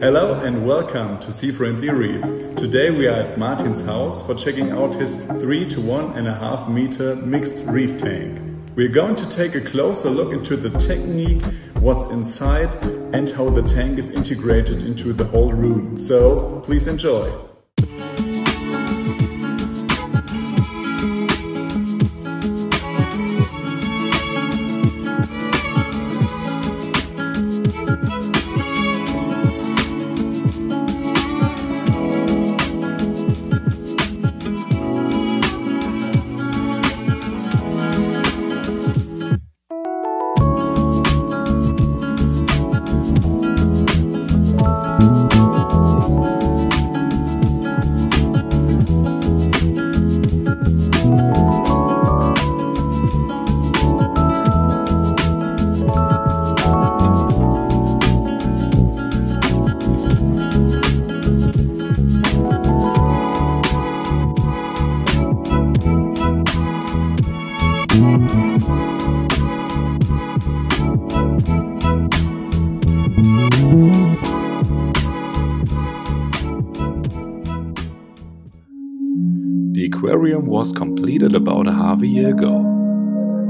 Hello and welcome to Sea Friendly Reef. Today we are at Martin's house for checking out his 3 to 1.5 meter mixed reef tank. We're going to take a closer look into the technique, what's inside and how the tank is integrated into the whole room. So please enjoy. The aquarium was completed about a half a year ago.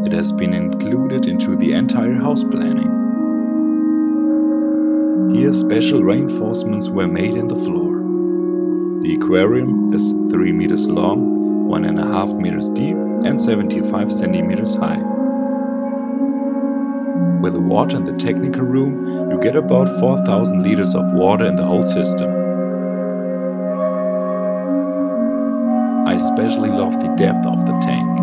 It has been included into the entire house planning. Here special reinforcements were made in the floor. The aquarium is 3 meters long, 1.5 meters deep and 75 centimeters high. With the water in the technical room, you get about 4000 liters of water in the whole system. I especially love the depth of the tank.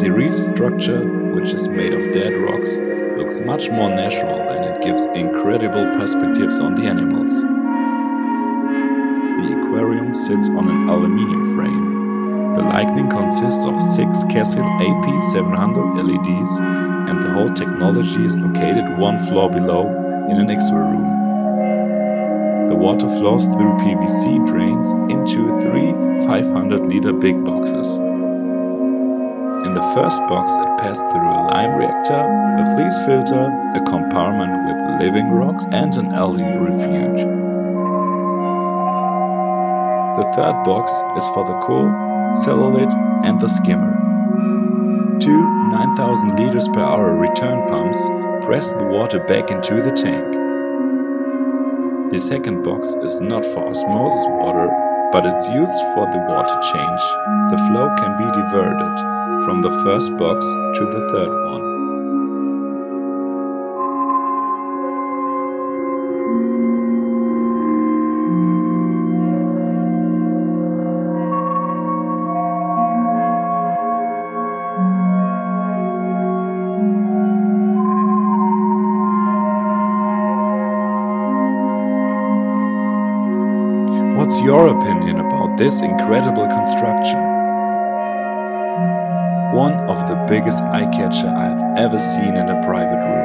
The reef structure, which is made of dead rocks, looks much more natural and it gives incredible perspectives on the animals. The aquarium sits on an aluminium frame. The lighting consists of six Kessil AP700 LEDs and the whole technology is located one floor below in an extra room. The water flows through PVC drains into three 500 liter big boxes. In the first box it passed through a lime reactor, a fleece filter, a compartment with living rocks and an algae refuge. The third box is for the cool, cellulite and the skimmer. Two 9000 liters per hour return pumps press the water back into the tank. The second box is not for osmosis water, but it's used for the water change. The flow can be diverted from the first box to the third one. What's your opinion about this incredible construction? One of the biggest eye catcher I've ever seen in a private room.